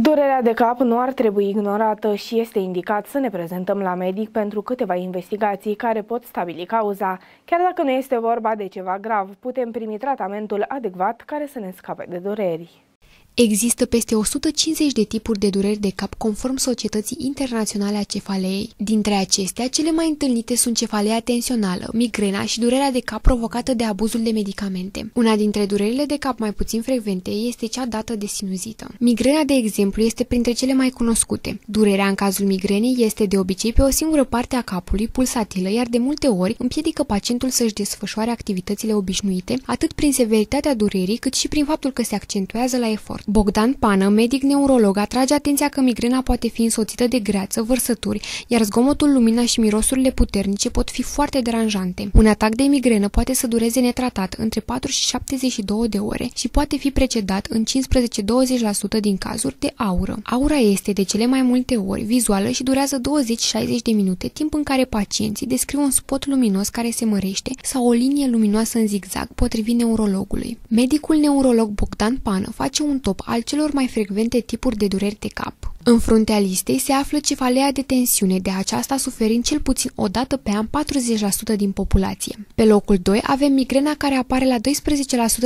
Durerea de cap nu ar trebui ignorată și este indicat să ne prezentăm la medic pentru câteva investigații care pot stabili cauza. Chiar dacă nu este vorba de ceva grav, putem primi tratamentul adecvat care să ne scape de dureri. Există peste 150 de tipuri de dureri de cap conform Societății Internaționale a Cefaleei. Dintre acestea, cele mai întâlnite sunt cefaleea tensională, migrena și durerea de cap provocată de abuzul de medicamente. Una dintre durerile de cap mai puțin frecvente este cea dată de sinuzită. Migrena, de exemplu, este printre cele mai cunoscute. Durerea în cazul migrenei este de obicei pe o singură parte a capului, pulsatilă, iar de multe ori împiedică pacientul să-și desfășoare activitățile obișnuite, atât prin severitatea durerii, cât și prin faptul că se accentuează la efort. Bogdan Pană, medic neurolog, atrage atenția că migrena poate fi însoțită de greață, vărsături, iar zgomotul, lumina și mirosurile puternice pot fi foarte deranjante. Un atac de migrenă poate să dureze netratat între 4 și 72 de ore și poate fi precedat în 15-20% din cazuri de aură. Aura este de cele mai multe ori vizuală și durează 20-60 de minute, timp în care pacienții descriu un spot luminos care se mărește sau o linie luminoasă în zigzag, potrivit neurologului. Medicul neurolog Bogdan Pană face un top top al celor mai frecvente tipuri de dureri de cap. În fruntea listei se află cefalea de tensiune, de aceasta suferind cel puțin o dată pe an 40% din populație. Pe locul 2 avem migrena care apare la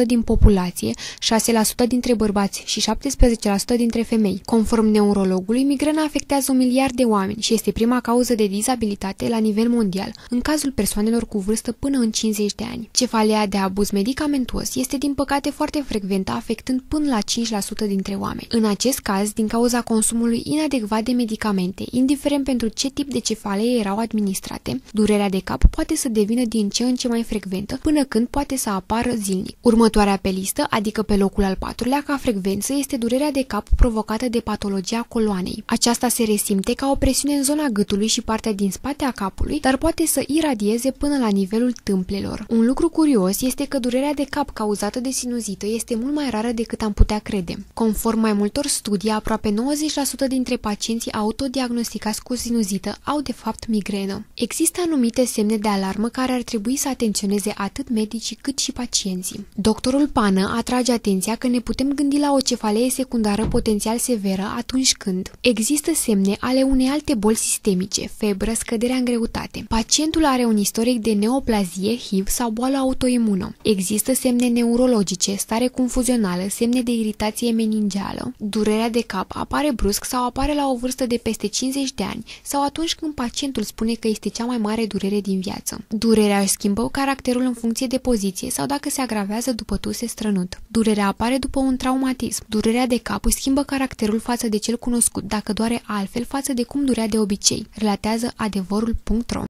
12% din populație, 6% dintre bărbați și 17% dintre femei. Conform neurologului, migrena afectează un miliard de oameni și este prima cauză de dizabilitate la nivel mondial, în cazul persoanelor cu vârstă până în 50 de ani. Cefalea de abuz medicamentos este din păcate foarte frecventă, afectând până la 5% dintre oameni. În acest caz, din cauza consumului consumului inadecvat de medicamente, indiferent pentru ce tip de cefalee erau administrate, durerea de cap poate să devină din ce în ce mai frecventă, până când poate să apară zilnic. Următoarea pe listă, adică pe locul al patrulea ca frecvență, este durerea de cap provocată de patologia coloanei. Aceasta se resimte ca o presiune în zona gâtului și partea din spate a capului, dar poate să iradieze până la nivelul tâmplelor. Un lucru curios este că durerea de cap cauzată de sinuzită este mult mai rară decât am putea crede. Conform mai multor studii, aproape 90% dintre pacienții autodiagnosticați cu sinuzită au de fapt migrenă. Există anumite semne de alarmă care ar trebui să atenționeze atât medicii cât și pacienții. Doctorul Pană atrage atenția că ne putem gândi la o cefalee secundară potențial severă atunci când există semne ale unei alte boli sistemice, febră, scăderea în greutate. Pacientul are un istoric de neoplazie, HIV sau boală autoimună. Există semne neurologice, stare confuzională, semne de iritație meningeală, durerea de cap apare brusc sau apare la o vârstă de peste 50 de ani sau atunci când pacientul spune că este cea mai mare durere din viață. Durerea își schimbă caracterul în funcție de poziție sau dacă se agravează după tuse strănut. Durerea apare după un traumatism. Durerea de cap își schimbă caracterul față de cel cunoscut dacă doare altfel față de cum durea de obicei, relatează adevărul.ro.